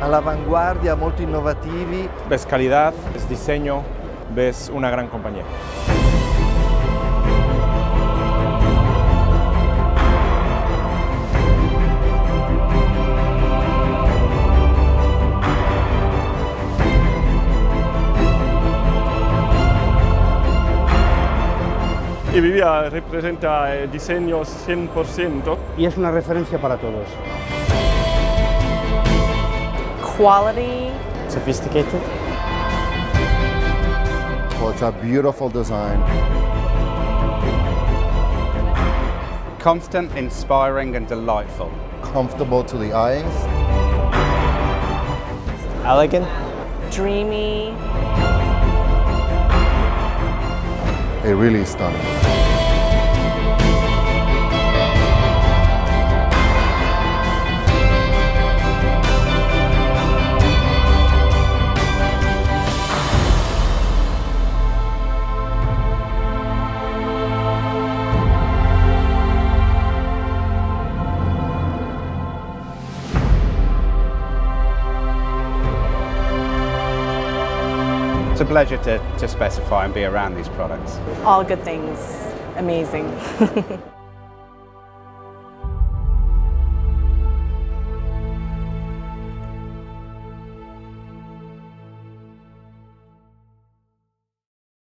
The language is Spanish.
all'avanguardia, molto innovativi. Ves calidad, ves diseño, ves una gran compañía. y Vivia representa el diseño 100%. Y es una referencia para todos. Quality. Sophisticated. Well, it's a beautiful design. Constant, inspiring and delightful. Comfortable to the eyes. Elegant. Dreamy. It really is stunning. A pleasure to, to specify and be around these products. All good things. Amazing.